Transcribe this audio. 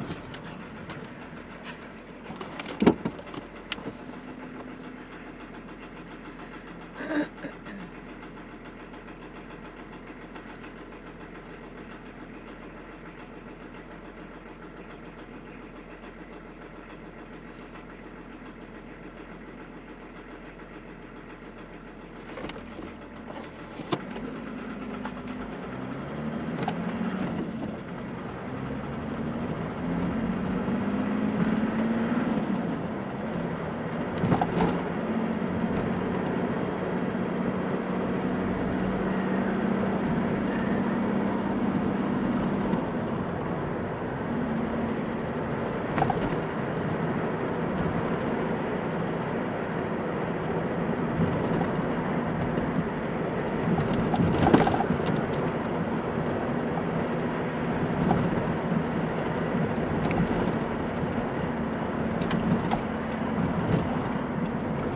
Ha ha.